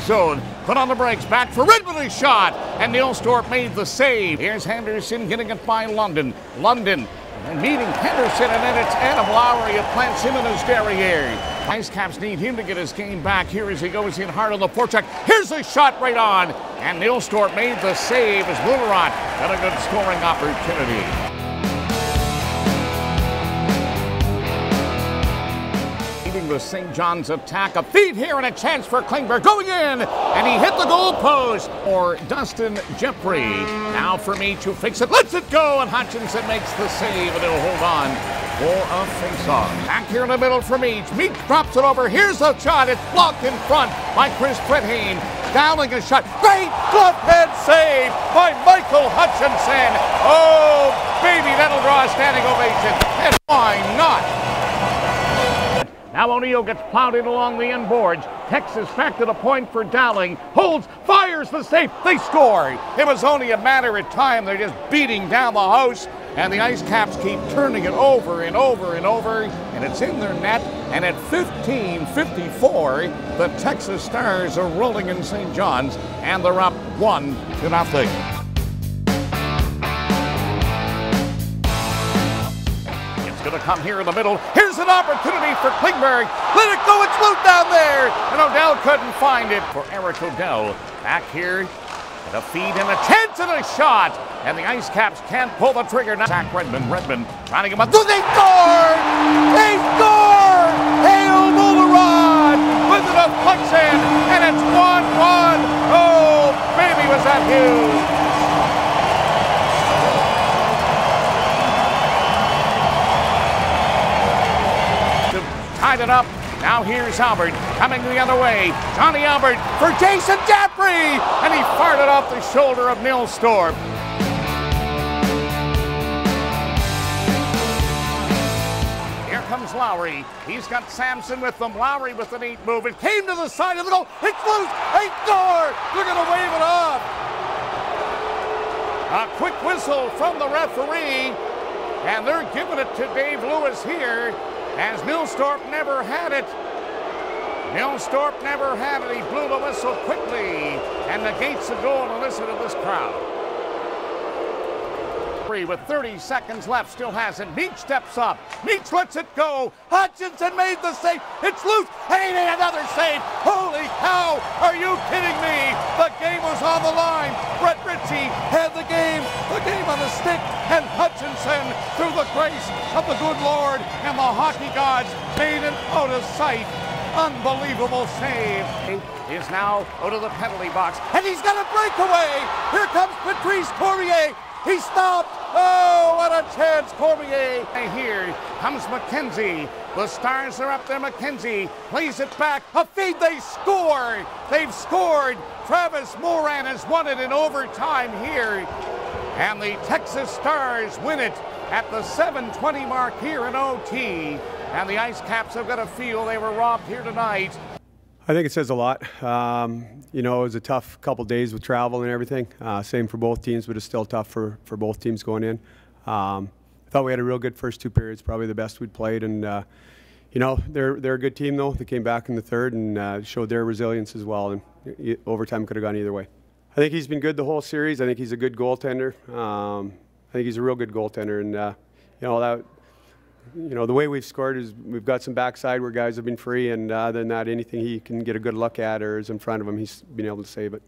zone. Put on the brakes, back for Redmond shot, and Nilstorp made the save. Here's Henderson getting it by London. London meeting Henderson, and then it's Adam Lowry. It plants him in his derriere. Ice Caps need him to get his game back here as he goes in hard on the forecheck. Here's a shot right on, and Nilstorp made the save as Mouillierat got a good scoring opportunity. The St. John's attack. A feed here and a chance for Klingberg going in, and he hit the goal post. Or Dustin Jeffrey. Now for me to fix it. Lets it go, and Hutchinson makes the save, and it'll hold on for a face-off. Back here in the middle for Meech. Meech drops it over. Here's the shot. It's blocked in front by Chris Brittain. Dowling a shot. Great glove head save by Michael Hutchinson. Oh, baby, that'll draw a standing ovation. And why? Now O'Neill gets plowed in along the end boards. Texas back to the point for Dowling. Holds, fires the safe. They score. It was only a matter of time. They're just beating down the house. And the Ice Caps keep turning it over and over and over. And it's in their net. And at 15 54, the Texas Stars are rolling in St. John's. And they're up one to nothing. Come here in the middle. Here's an opportunity for Klingberg. Let it go. It's loose down there. And O'Dell couldn't find it for Eric O'Dell. Back here. And a feed and a chance and a shot. And the Ice Caps can't pull the trigger. Now, Zach Redmond. Redmond trying to get up. They score? They score! Hail Mouillierat with an affliction. And it's 1 1. Oh, baby, was that huge. Tied it up. Now here's Albert coming the other way. Johnny Albert for Jason Jaffray, and he fired it off the shoulder of Nilstorp. Here comes Lowry. He's got Samson with them. Lowry with the neat move. It came to the side of the goal. It's loose. They score. They're going to wave it off. A quick whistle from the referee, and they're giving it to Dave Lewis here as Nilstorp never had it. Nilstorp never had it. He blew the whistle quickly and negates the goal and listen to this crowd. Free with 30 seconds left, still has it. Meech steps up. Meech lets it go. Hutchinson made the save. It's loose. And he made another save. Holy cow! Are you kidding me? The game was on the line. Brett Ritchie had the game. The game on the stick. And Hutchinson, through the grace of the good Lord and the hockey gods, made an out of sight unbelievable save. He is now out of the penalty box, and he's got a breakaway. Here comes Patrice Cormier. He stopped. Oh, what a chance, Cormier. Here comes McKenzie. The Stars are up there. McKenzie plays it back. A feed. They score. They've scored. Travis Morin has won it in overtime here. And the Texas Stars win it at the 720 mark here in OT. And the Ice Caps have got to feel they were robbed here tonight. I think it says a lot. Um, you know, it was a tough couple days with travel and everything. Uh, same for both teams, but it's still tough for, for both teams going in. Um, thought we had a real good first two periods, probably the best we'd played. And, uh, you know, they're, they're a good team, though. They came back in the third and uh, showed their resilience as well. And overtime could have gone either way. I think he's been good the whole series. I think he's a good goaltender. Um, I think he's a real good goaltender. And, uh, you know, that you know, the way we've scored is we've got some backside where guys have been free, and uh, other than that, anything he can get a good look at or is in front of him, he's been able to save it.